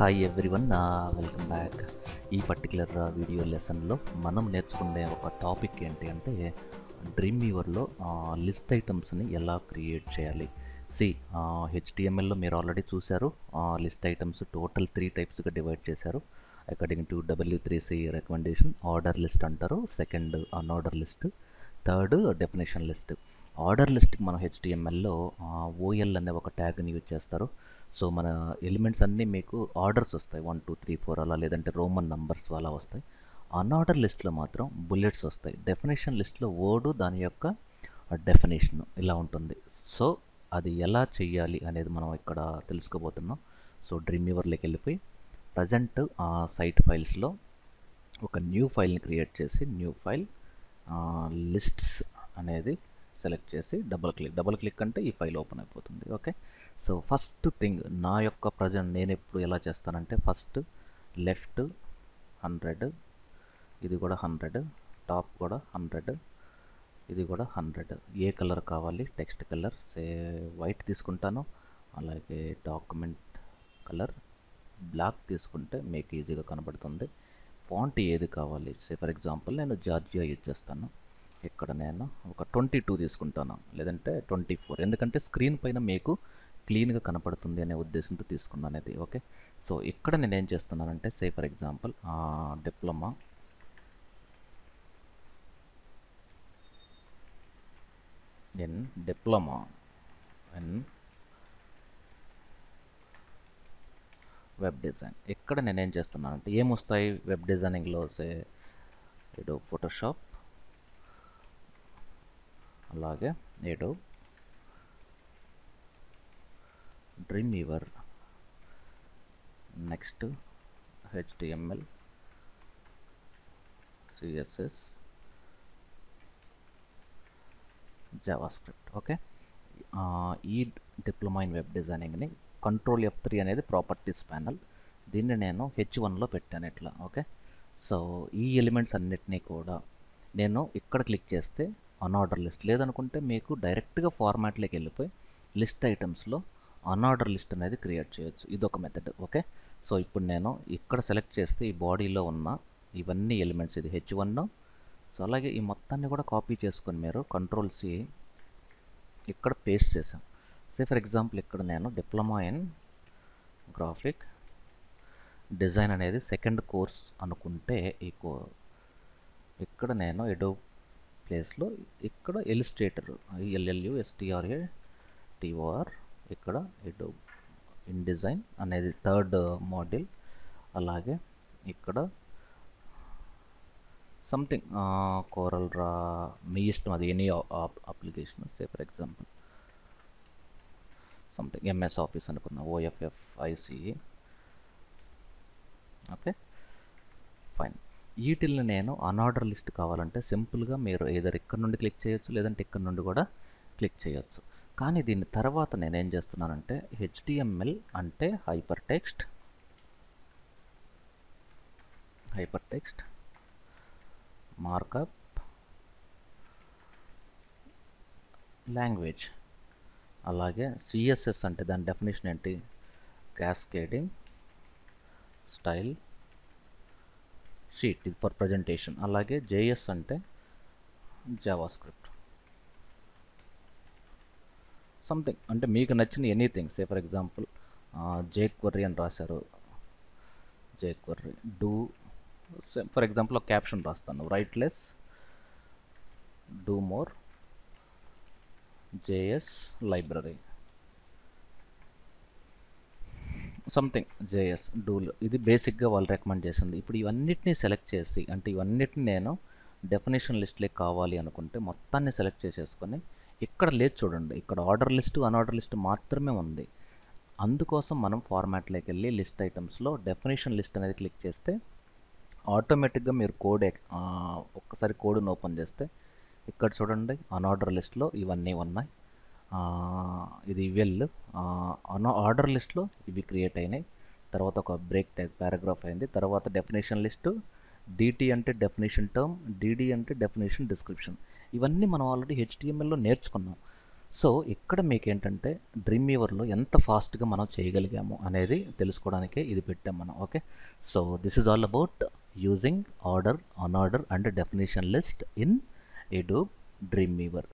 Hi everyone welcome back ఈ particular video లెసన్లో మనం నేర్చుకునే ఒక టాపిక్ ఏంటి అంటే డ్రీమ్ వీవర్లో లిస్ట్ ఐటమ్స్ని ఎలా క్రియేట్ చేయాలి? సి హెచ్డిఎంఎల్లో uh, మీరు ఆల్రెడీ చూశారు లిస్ట్ ఐటమ్స్ టోటల్ త్రీ టైప్స్గా డివైడ్ చేశారు. According to W three C recommendation order list అంటారు. Second unordered list third definition list order లిస్ట్కి మనం హెచ్డిఎంఎల్లో ఓఎల్ uh, అనే ఒక ట్యాగ్ని యూజ్ చేస్తారు. సో మన ఎలిమెంట్స్ అన్నీ మీకు ఆర్డర్స్ వస్తాయి. వన్ టూ త్రీ ఫోర్ అలా లేదంటే రోమన్ నంబర్స్ అలా వస్తాయి. అన్ఆర్డర్ లిస్ట్లో మాత్రం బుల్లెట్స్ వస్తాయి. డెఫినేషన్ లిస్ట్లో వర్డు దాని యొక్క డెఫినేషన్ ఇలా ఉంటుంది. సో అది ఎలా చేయాలి అనేది మనం ఇక్కడ తెలుసుకోబోతున్నాం. సో డ్రీమ్ యూవర్లోకి వెళ్ళిపోయి ప్రజెంట్ ఆ సైట్ ఫైల్స్లో ఒక న్యూ ఫైల్ని క్రియేట్ చేసి న్యూ ఫైల్ లిస్ట్స్ అనేది సెలెక్ట్ చేసి డబుల్ క్లిక్ డబుల్ క్లిక్ అంటే ఈ ఫైల్ ఓపెన్ అయిపోతుంది. ఓకే సో ఫస్ట్ థింగ్ నా యొక్క ప్రజెంట్ నేను ఎప్పుడు ఎలా చేస్తానంటే ఫస్ట్ లెఫ్ట్ హండ్రెడ్ ఇది కూడా హండ్రెడ్ టాప్ కూడా హండ్రెడ్ ఇది కూడా హండ్రెడ్ ఏ కలర్ కావాలి? టెక్స్ట్ కలర్ సే వైట్ తీసుకుంటాను. అలాగే డాక్యుమెంట్ కలర్ బ్లాక్ తీసుకుంటే మీకు ఈజీగా కనబడుతుంది. ఫాంట్ ఏది కావాలి? సే ఫర్ ఎగ్జాంపుల్ నేను జార్జియా యూజ్ చేస్తాను. ఇక్కడ నేను ఒక ట్వంటీ టూ తీసుకుంటాను లేదంటే ట్వంటీ ఫోర్. ఎందుకంటే స్క్రీన్ పైన మీకు క్లీన్గా కనపడుతుంది అనే ఉద్దేశంతో తీసుకున్నాను ఇది ఓకే? సో ఇక్కడ నేను ఏం చేస్తున్నానంటే say for example diploma in diploma in web design. ఇక్కడ నేనేం చేస్తున్నానంటే ఏమొస్తాయి వెబ్ డిజైనింగ్లో సే ఇటు ఫోటోషాప్ అలాగే ఏడు. Dreamweaver next HTML CSS JavaScript okay ఈ డిప్లొమా ఇన్ వెబ్ డిజైనింగ్ని కంట్రోల్ ఎఫ్ త్రీ అనేది ప్రాపర్టీస్ ప్యానల్ దీన్ని నేను హెచ్ వన్లో పెట్టాను ఇట్లా ఓకే సో ఈ ఎలిమెంట్స్ అన్నిటినీ కూడా నేను ఇక్కడ క్లిక్ చేస్తే అన్ఆర్డర్ లిస్ట్ లేదనుకుంటే మీకు డైరెక్ట్గా ఫార్మాట్లోకి వెళ్ళిపోయి లిస్ట్ ఐటమ్స్లో అన్ఆర్డర్ లిస్ట్ అనేది క్రియేట్ చేయొచ్చు. ఇది ఒక మెథడ్ ఓకే సో ఇప్పుడు నేను ఇక్కడ సెలెక్ట్ చేస్తే ఈ బాడీలో ఉన్న ఇవన్నీ ఎలిమెంట్స్ ఇది హెచ్ వన్ సో అలాగే ఈ మొత్తాన్ని కూడా కాపీ చేసుకొని మీరు కంట్రోల్ సి ఇక్కడ పేస్ట్ చేశాం సే ఫర్ ఎగ్జాంపుల్ ఇక్కడ నేను డిప్లొమా ఇన్ గ్రాఫిక్ డిజైన్ అనేది సెకండ్ కోర్స్ అనుకుంటే ఈ కో ఇక్కడ నేను ఎడో ప్లేస్లో ఇక్కడ ఎలిస్ట్రేటర్ L L U S T R A T O R ఇక్కడ ఎడో ఇన్ డిజైన్ అనేది థర్డ్ మోడల్ అలాగే ఇక్కడ సంథింగ్ కోరల్ రా మీ ఇష్టం అది any application say for example something MS Office అనుకున్నా O F F I C E okay fine వీటిల్ని నేను అన్ఆర్డర్ లిస్ట్ కావాలంటే సింపుల్గా మీరు ఏదర్ ఇక్కడ నుండి క్లిక్ చేయొచ్చు లేదంటే ఇక్కడ నుండి కూడా క్లిక్ చేయొచ్చు. కానీ దీని తర్వాత నేను ఏం చేస్తున్నానంటే హెచ్డిఎంఎల్ అంటే hyper text hyper text markup language అలాగే సిఎస్ఎస్ అంటే దాని డెఫినేషన్ ఏంటి? క్యాస్కేడింగ్ స్టైల్ షీట్ ఇది ఫర్ ప్రజెంటేషన్. అలాగే జేఎస్ అంటే జావా స్క్రిప్ట్ సంథింగ్ అంటే మీకు నచ్చిన anything. Say for example jQuery అని రాశారు. JQuery do for example ఒక క్యాప్షన్ రాస్తాను. Write less do more JS library. Something JS డూల్ ఇది బేసిక్గా వాళ్ళు రికమెండ్ చేసింది. ఇప్పుడు ఇవన్నిటిని సెలెక్ట్ చేసి అంటే ఇవన్నిటిని నేను డెఫినేషన్ లిస్ట్లే కావాలి అనుకుంటే మొత్తాన్ని సెలెక్ట్ చేసేసుకొని ఇక్కడ లేదు చూడండి. ఇక్కడ ఆర్డర్ లిస్ట్ అన్ఆర్డర్ లిస్ట్ మాత్రమే ఉంది. అందుకోసం మనం ఫార్మాట్లోకి వెళ్ళి లిస్ట్ ఐటమ్స్లో డెఫినేషన్ లిస్ట్ అనేది క్లిక్ చేస్తే ఆటోమేటిక్గా మీరు కోడ్ ఒక్కసారి కోడ్ను ఓపెన్ చేస్తే ఇక్కడ చూడండి అన్ఆర్డర్ లిస్ట్లో ఇవన్నీ ఉన్నాయి. ఇది వెల్. ఆర్డర్ లిస్ట్లో ఇవి క్రియేట్ అయినాయి. తర్వాత ఒక బ్రేక్ ట్యాగ్ పారాగ్రాఫ్ అయింది. తర్వాత డెఫినేషన్ లిస్టు. డిటి అంటే డెఫినేషన్ టర్మ్ డిడి అంటే డెఫినేషన్ డిస్క్రిప్షన్. ఇవన్నీ మనం ఆల్రెడీ హెచ్టిఎంఎల్లో నేర్చుకున్నాం. సో ఇక్కడ మీకు ఏంటంటే డ్రీమ్ వీవర్లో ఎంత ఫాస్ట్గా మనం చేయగలిగాము అనేది తెలుసుకోవడానికే ఇది పెట్టాం మనం. Okay? So this is all about using order unorder and definition list in Adobe Dreamweaver